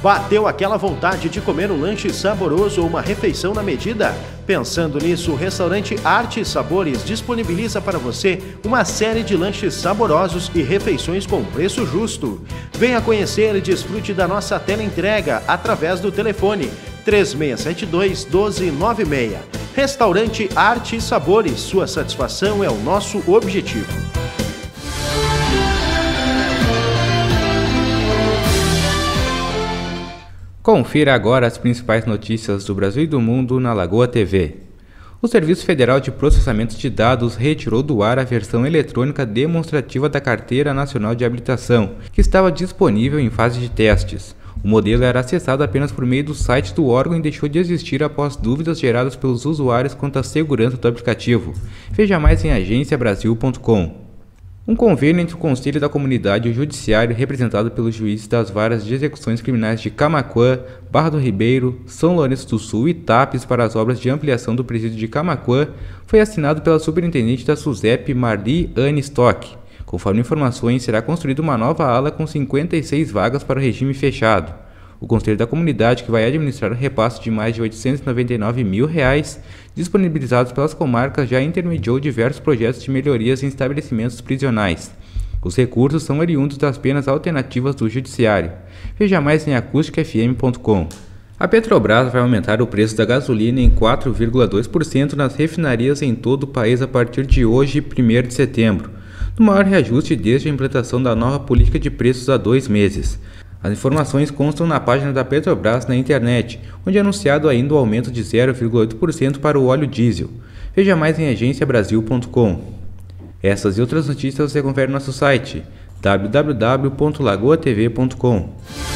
Bateu aquela vontade de comer um lanche saboroso ou uma refeição na medida? Pensando nisso, o restaurante Arte e Sabores disponibiliza para você uma série de lanches saborosos e refeições com preço justo. Venha conhecer e desfrute da nossa tela entrega através do telefone 3672 1296. Restaurante Arte e Sabores, sua satisfação é o nosso objetivo. Confira agora as principais notícias do Brasil e do mundo na Lagoa TV. O Serviço Federal de Processamento de Dados retirou do ar a versão eletrônica demonstrativa da Carteira Nacional de Habilitação, que estava disponível em fase de testes. O modelo era acessado apenas por meio do site do órgão e deixou de existir após dúvidas geradas pelos usuários quanto à segurança do aplicativo. Veja mais em agenciabrasil.com. Um convênio entre o Conselho da Comunidade e o Judiciário, representado pelos juízes das varas de execuções criminais de Camaquã, Barra do Ribeiro, São Lourenço do Sul e Tapes para as obras de ampliação do presídio de Camaquã, foi assinado pela superintendente da SUSEP, Marli Anne Stock. Conforme informações, será construída uma nova ala com 56 vagas para o regime fechado. O Conselho da Comunidade, que vai administrar o repasse de mais de 899 mil reais disponibilizados pelas comarcas, já intermediou diversos projetos de melhorias em estabelecimentos prisionais. Os recursos são oriundos das penas alternativas do Judiciário. Veja mais em acusticafm.com. A Petrobras vai aumentar o preço da gasolina em 4,2% nas refinarias em todo o país a partir de hoje, 1 de setembro, no maior reajuste desde a implantação da nova política de preços há dois meses. As informações constam na página da Petrobras na internet, onde é anunciado ainda o aumento de 0,8% para o óleo diesel. Veja mais em agenciabrasil.com. Essas e outras notícias você confere no nosso site www.lagoatv.com.